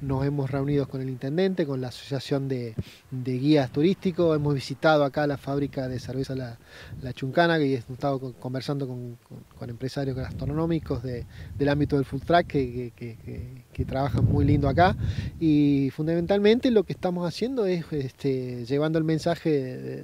nos hemos reunido con el intendente, con la Asociación de, Guías Turísticos, hemos visitado acá la fábrica de cerveza La, Chuncana, y hemos estado conversando con, empresarios gastronómicos del ámbito del food track que, que, trabajan muy lindo acá. Y fundamentalmente lo que estamos haciendo es este, llevando el mensaje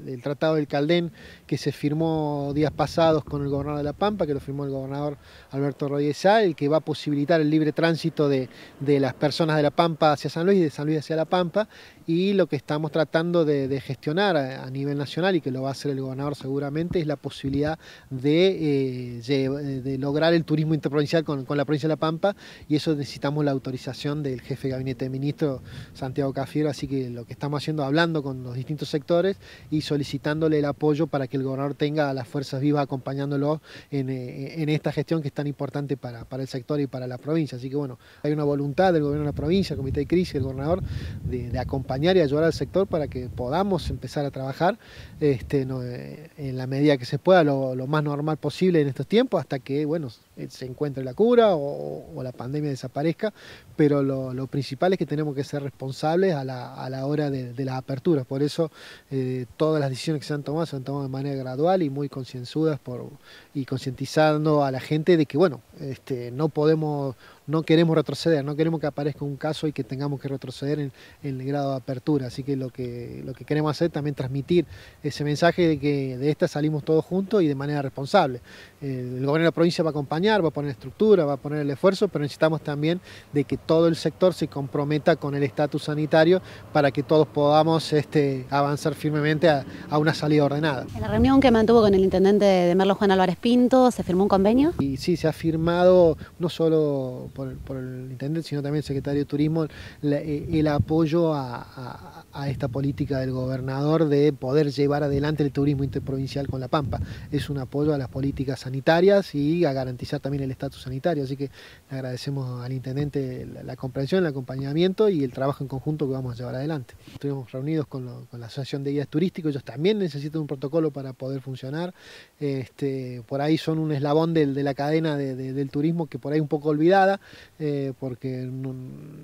del Tratado del Caldén que se firmó días pasados con el gobernador de La Pampa, que lo firmó el gobernador Alberto Rodríguez el que va a posibilitar el libre tránsito de las personas de La Pampa hacia San Luis y de San Luis hacia La Pampa y lo que estamos tratando de, gestionar a, nivel nacional y que lo va a hacer el gobernador seguramente es la posibilidad de, eh, de lograr el turismo interprovincial con, la provincia de La Pampa y eso necesitamos la autorización del jefe de gabinete de ministros Santiago Cafiero, así que lo que estamos haciendo hablando con los distintos sectores y solicitándole el apoyo para que el gobernador tenga a las fuerzas vivas acompañándolo en, eh, en esta gestión que es tan importante para el sector y para la provincia. Así que bueno, hay una voluntad del gobierno de la provincia, comité de crisis, el gobernador, de, acompañar y ayudar al sector para que podamos empezar a trabajar este, eh, en la medida que se pueda, lo, más normal posible en estos tiempos, hasta que bueno, eh, se encuentre la cura o, la pandemia desaparezca, pero lo, principal es que tenemos que ser responsables a la, hora de, de, las aperturas, por eso eh, todas las decisiones que se han tomado se han tomado de manera gradual y muy concienzudas por, y concientizando a la gente de que bueno, este, no podemos no queremos retroceder, no queremos que aparezca un caso y que tengamos que retroceder en, el grado de apertura. Así que lo que, lo que queremos hacer es también transmitir ese mensaje de que de esta salimos todos juntos y de manera responsable. el gobierno de la provincia va a acompañar, va a poner estructura, va a poner el esfuerzo, pero necesitamos también de que todo el sector se comprometa con el estatus sanitario para que todos podamos este, avanzar firmemente a, una salida ordenada. En la reunión que mantuvo con el intendente de Merlo, Juan Álvarez Pinto, ¿se firmó un convenio? Y sí, se ha firmado no solo por, el intendente, sino también el secretario de Turismo, eh, el apoyo a, esta política del gobernador de poder llevar adelante el turismo interprovincial con La Pampa. Es un apoyo a las políticas sanitarias y a garantizar también el estatus sanitario. Así que le agradecemos al intendente la, comprensión, el acompañamiento y el trabajo en conjunto que vamos a llevar adelante. Estuvimos reunidos con, la Asociación de Guías Turísticos, ellos también necesitan un protocolo para poder funcionar. Este, por ahí son un eslabón de la cadena del turismo que por ahí un poco olvidada, eh, porque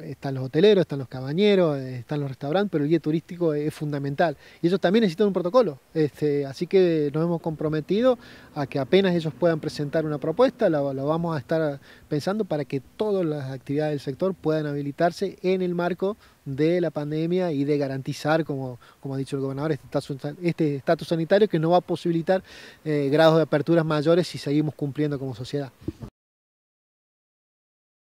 están los hoteleros, están los cabañeros, eh, están los restaurantes, pero el guía turístico es fundamental. Y ellos también necesitan un protocolo. Este, así que nos hemos comprometido a que apenas ellos puedan presentar una propuesta, lo, vamos a estar pensando para que todas las actividades del sector puedan habilitarse en el marco de la pandemia y de garantizar, como, ha dicho el gobernador, este estatus, este sanitario que nos va a posibilitar eh, grados de aperturas mayores si seguimos cumpliendo como sociedad.